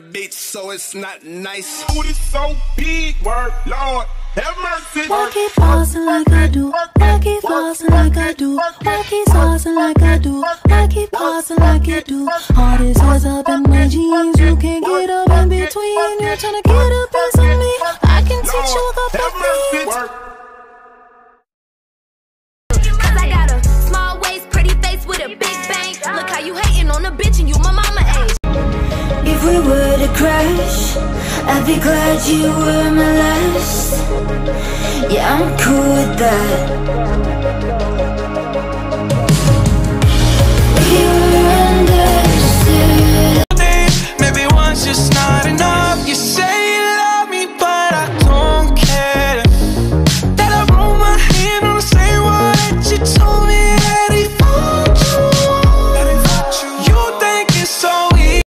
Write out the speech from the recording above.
it's not nice. Booty so big, word, Lord, have mercy. Why keep flossing like I do? Why keep flossing like I do? Why keep saucing like I do? Why keep flossing like you do? All this was up in my jeans. You can't get up in between. You're trying to get a piece of me. I can teach you the Have mercy. technique. Work. Cause I got a small waist, pretty face with a big bang. Look how you hating on a bitch and you my mama age. If we I'd be glad you were my last. Yeah, I'm cool with that.